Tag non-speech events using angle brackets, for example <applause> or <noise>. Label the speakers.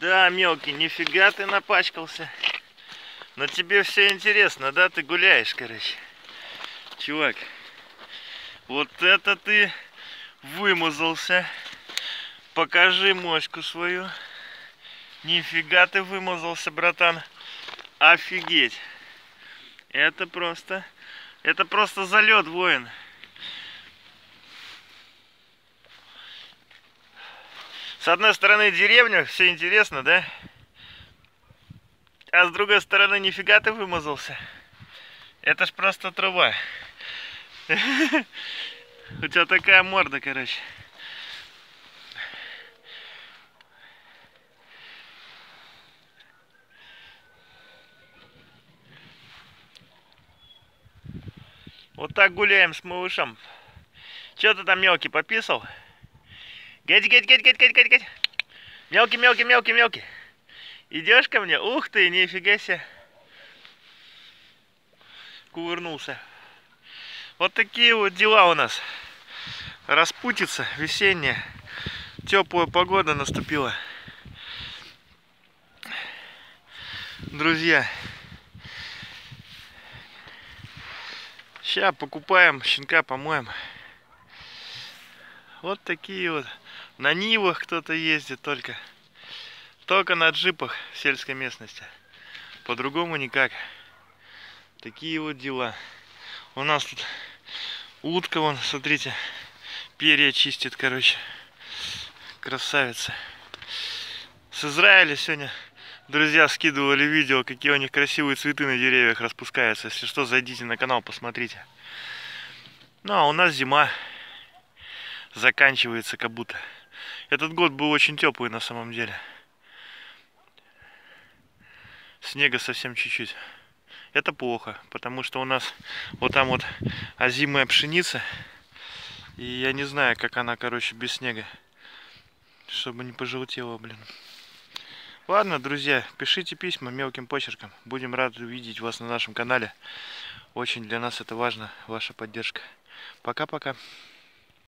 Speaker 1: Да, мелкий, нифига ты напачкался. Но тебе все интересно, да? Ты гуляешь, короче. Чувак, вот это ты вымазался. Покажи моську свою. Нифига ты вымазался, братан. Офигеть. Это просто... Это просто залет, воин. С одной стороны деревня, все интересно, да? А с другой стороны, нифига ты вымазался. Это ж просто труба. <laughs> У тебя такая морда, короче. Вот так гуляем с малышом. Че ты там мелкий пописал? Геть, геть, геть, геть, геть, геть, геть. Мелкий, мелкий, мелкий, мелкий. Идешь ко мне? Ух ты, нифига себе. Кувырнулся. Вот такие вот дела у нас. Распутится весенняя. Теплая погода наступила. Друзья. Сейчас покупаем щенка, помоем. Вот такие вот. На Нивах кто-то ездит только. Только на джипах в сельской местности. По-другому никак. Такие вот дела. У нас тут утка, вон, смотрите, перья чистит, короче. Красавица. С Израиля сегодня друзья скидывали видео, какие у них красивые цветы на деревьях распускаются. Если что, зайдите на канал, посмотрите. Ну, а у нас зима заканчивается как будто. Этот год был очень теплый на самом деле. Снега совсем чуть-чуть. Это плохо, потому что у нас вот там вот озимая пшеница. И я не знаю, как она, короче, без снега. Чтобы не пожелтела, блин. Ладно, друзья, пишите письма мелким почерком. Будем рады увидеть вас на нашем канале. Очень для нас это важно, ваша поддержка. Пока-пока.